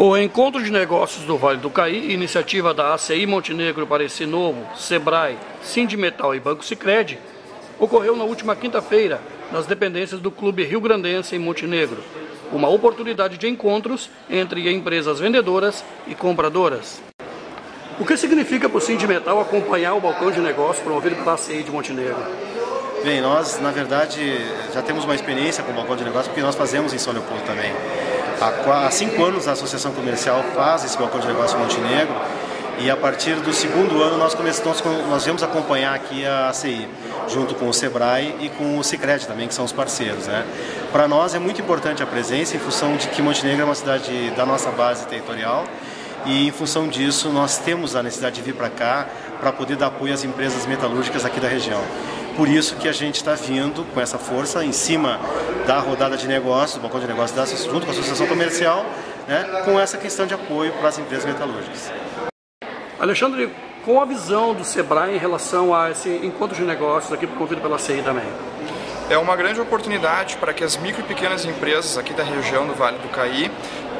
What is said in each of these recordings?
O Encontro de Negócios do Vale do Caí, iniciativa da ACI Montenegro para esse novo, Sebrae, Sindimetal e Banco Sicredi, ocorreu na última quinta-feira nas dependências do Clube Rio Grandense em Montenegro. Uma oportunidade de encontros entre empresas vendedoras e compradoras. O que significa para o Sindimetal acompanhar o balcão de negócios promovido pela ACI de Montenegro? Bem, nós, na verdade, já temos uma experiência com o balcão de negócios porque nós fazemos em São Leopoldo também. Há, cinco anos a Associação Comercial faz esse balcão de negócio Montenegro e a partir do segundo ano nós começamos, nós viemos acompanhar aqui a ACI, junto com o Sebrae e com o Cicred também, que são os parceiros. Né? Para nós é muito importante a presença em função de que Montenegro é uma cidade da nossa base territorial e em função disso nós temos a necessidade de vir para cá para poder dar apoio às empresas metalúrgicas aqui da região. Por isso que a gente está vindo com essa força em cima da rodada de negócios, do balcão de negócios da, junto com a Associação Comercial, né, com essa questão de apoio para as empresas metalúrgicas. Alexandre, qual a visão do Sebrae em relação a esse encontro de negócios aqui promovido pela CI também? É uma grande oportunidade para que as micro e pequenas empresas aqui da região do Vale do Caí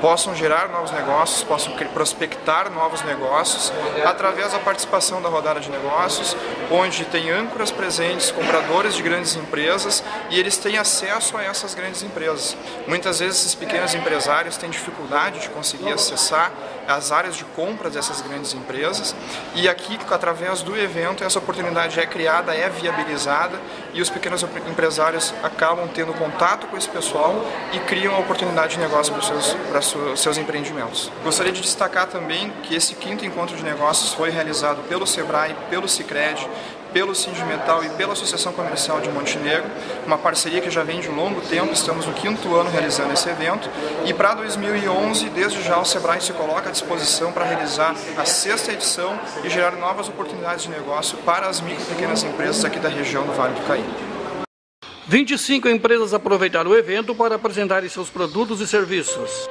possam gerar novos negócios, possam prospectar novos negócios através da participação da rodada de negócios, onde tem âncoras presentes, compradores de grandes empresas e eles têm acesso a essas grandes empresas. Muitas vezes esses pequenos empresários têm dificuldade de conseguir acessar as áreas de compras dessas grandes empresas e aqui, através do evento, essa oportunidade é criada, é viabilizada e os pequenos empresários acabam tendo contato com esse pessoal e criam a oportunidade de negócio para os seus, para os seus empreendimentos. Gostaria de destacar também que esse quinto encontro de negócios foi realizado pelo SEBRAE, pelo Cicred, pelo Sindimetal e pela Associação Comercial de Montenegro, uma parceria que já vem de um longo tempo, estamos no quinto ano realizando esse evento e para 2011, desde já o Sebrae se coloca à disposição para realizar a sexta edição e gerar novas oportunidades de negócio para as micro e pequenas empresas aqui da região do Vale do Caí. 25 empresas aproveitaram o evento para apresentarem seus produtos e serviços.